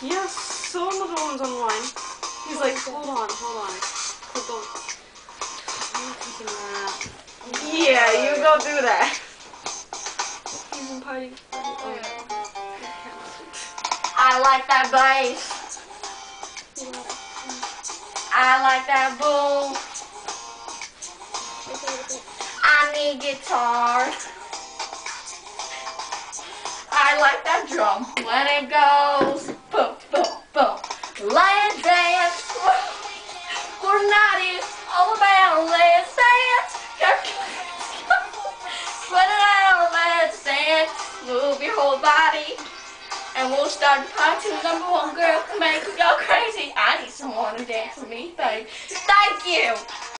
He has so much ones online. He's like, hold on, hold on. Click on. I'm taking that. Yeah, you go do that. He's in party. party. Oh, yeah. I like that bass. I like that boom. I need guitar. I like that drum Let it goes boom, boom, boom. Let's dance. We're not it all about let's dance. Put it out, let's dance. Move your whole body. And we'll start the party. Number one girl make you go crazy. I need someone to dance with me. Thank you.